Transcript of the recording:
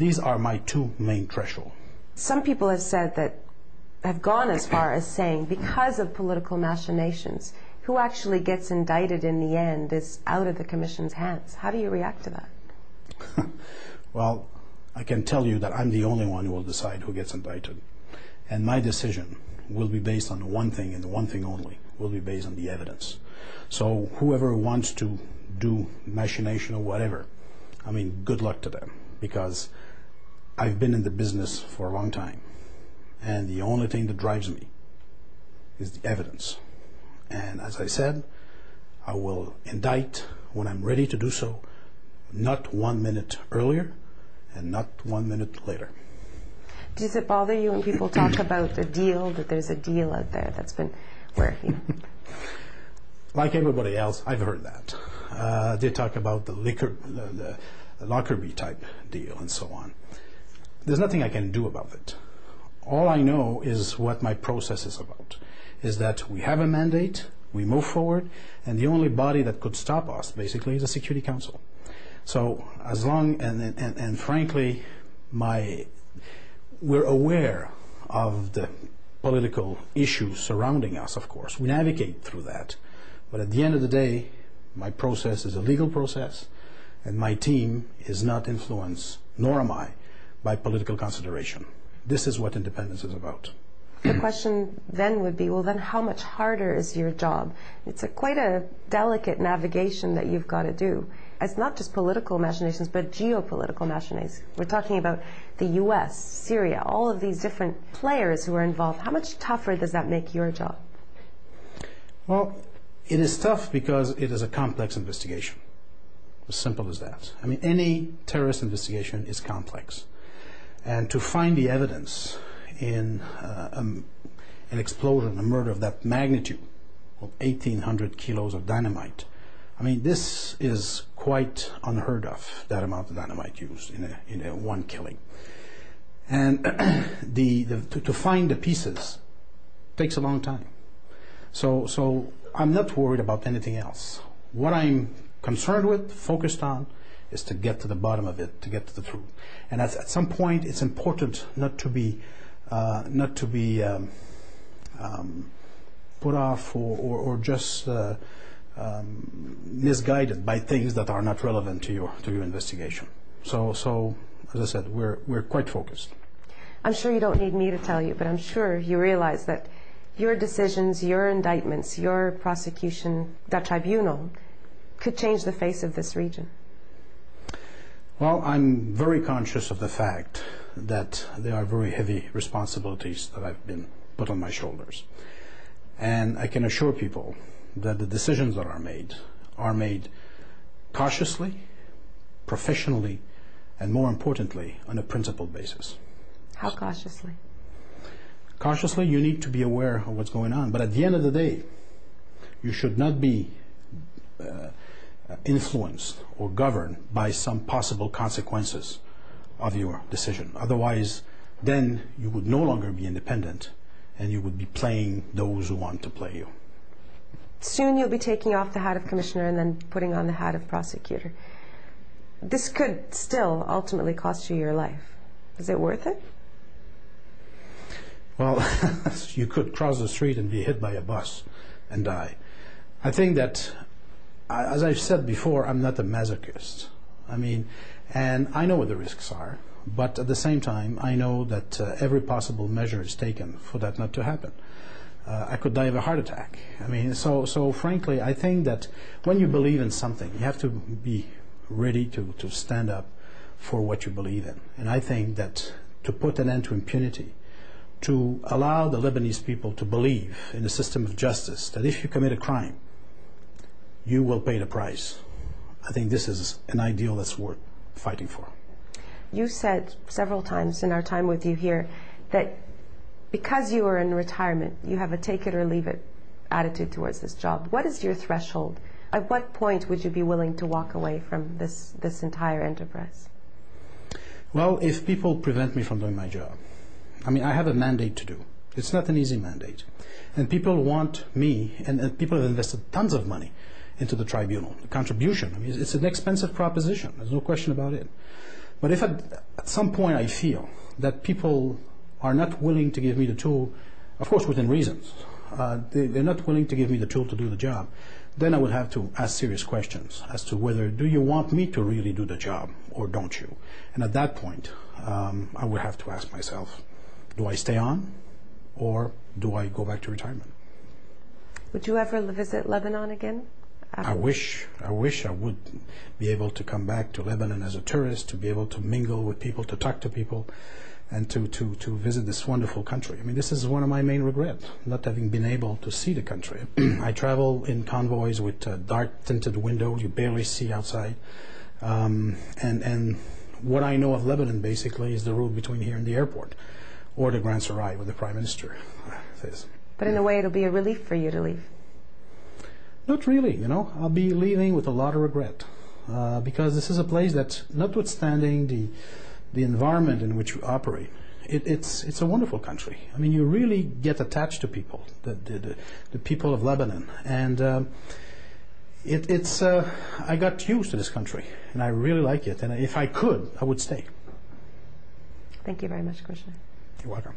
These are my two main thresholds. Some people have said that, have gone as far as saying because of political machinations, who actually gets indicted in the end is out of the Commission's hands. How do you react to that? well, I can tell you that I'm the only one who will decide who gets indicted. And my decision will be based on one thing and one thing only, will be based on the evidence. So whoever wants to do machination or whatever, I mean, good luck to them because I've been in the business for a long time. And the only thing that drives me is the evidence. And as I said, I will indict when I'm ready to do so, not one minute earlier and not one minute later. Does it bother you when people talk about the deal, that there's a deal out there that's been where you know? like everybody else, I've heard that. Uh, they talk about the liquor, the, the Lockerbie type deal and so on. There's nothing I can do about it. All I know is what my process is about. Is that we have a mandate, we move forward, and the only body that could stop us, basically, is the Security Council. So as long and and, and frankly, my we're aware of the political issues surrounding us. Of course, we navigate through that, but at the end of the day, my process is a legal process, and my team is not influenced, nor am I, by political consideration. This is what independence is about. The question then would be, well, then how much harder is your job? It's a, quite a delicate navigation that you've got to do. It's not just political machinations, but geopolitical machinations. We're talking about the U.S., Syria, all of these different players who are involved. How much tougher does that make your job? Well, it is tough because it is a complex investigation. As simple as that. I mean, any terrorist investigation is complex. And to find the evidence in uh, um, an explosion, a murder of that magnitude, of 1,800 kilos of dynamite, I mean, this is quite unheard of, that amount of dynamite used in, a, in a one killing. And the, the to, to, find the pieces takes a long time. So, so I'm not worried about anything else. What I'm concerned with, focused on, is to get to the bottom of it, to get to the truth. And at, at some point, it's important not to be, uh, not to be um, um, put off or, or, or just uh, um, misguided by things that are not relevant to your to your investigation. So, so as I said, we're we're quite focused. I'm sure you don't need me to tell you, but I'm sure you realize that your decisions, your indictments, your prosecution, that tribunal, could change the face of this region. Well, I'm very conscious of the fact that there are very heavy responsibilities that I've been put on my shoulders. And I can assure people that the decisions that are made are made cautiously, professionally, and more importantly, on a principled basis. How cautiously? Cautiously, you need to be aware of what's going on. But at the end of the day, you should not be uh, influenced or governed by some possible consequences of your decision. Otherwise, then you would no longer be independent and you would be playing those who want to play you. Soon you'll be taking off the hat of commissioner and then putting on the hat of prosecutor. This could still ultimately cost you your life. Is it worth it? Well, you could cross the street and be hit by a bus and die. I think that as I've said before, I'm not a masochist. I mean, and I know what the risks are, but at the same time, I know that uh, every possible measure is taken for that not to happen. Uh, I could die of a heart attack. I mean, so so frankly, I think that when you believe in something, you have to be ready to, to stand up for what you believe in. And I think that to put an end to impunity, to allow the Lebanese people to believe in a system of justice, that if you commit a crime, you will pay the price. I think this is an ideal that's worth fighting for. You said several times in our time with you here that because you are in retirement, you have a take it or leave it attitude towards this job. What is your threshold? At what point would you be willing to walk away from this, this entire enterprise? Well, if people prevent me from doing my job, I mean, I have a mandate to do. It's not an easy mandate. And people want me, and, and people have invested tons of money into the tribunal. The contribution, I mean, it's an expensive proposition. There's no question about it. But if at, some point I feel that people are not willing to give me the tool, of course within reasons, uh, they, they're not willing to give me the tool to do the job, then I would have to ask serious questions as to whether do you want me to really do the job or don't you? And at that point, um, I would have to ask myself, do I stay on or do I go back to retirement? Would you ever visit Lebanon again? I wish, I wish I would be able to come back to Lebanon as a tourist, to be able to mingle with people, to talk to people, and to, to, to visit this wonderful country. I mean, this is one of my main regrets, not having been able to see the country. I travel in convoys with uh, dark tinted windows, you barely see outside. Um, and, and what I know of Lebanon basically is the road between here and the airport, or the Grand Sarai, where the Prime Minister is. But in a way, it'll be a relief for you to leave. Not really, you know. I'll be leaving with a lot of regret uh, because this is a place that, notwithstanding the the environment in which you operate, it, it's it's a wonderful country. I mean, you really get attached to people, the the, the, the people of Lebanon, and um, it, it's uh, I got used to this country, and I really like it. And if I could, I would stay. Thank you very much, Commissioner. You're welcome.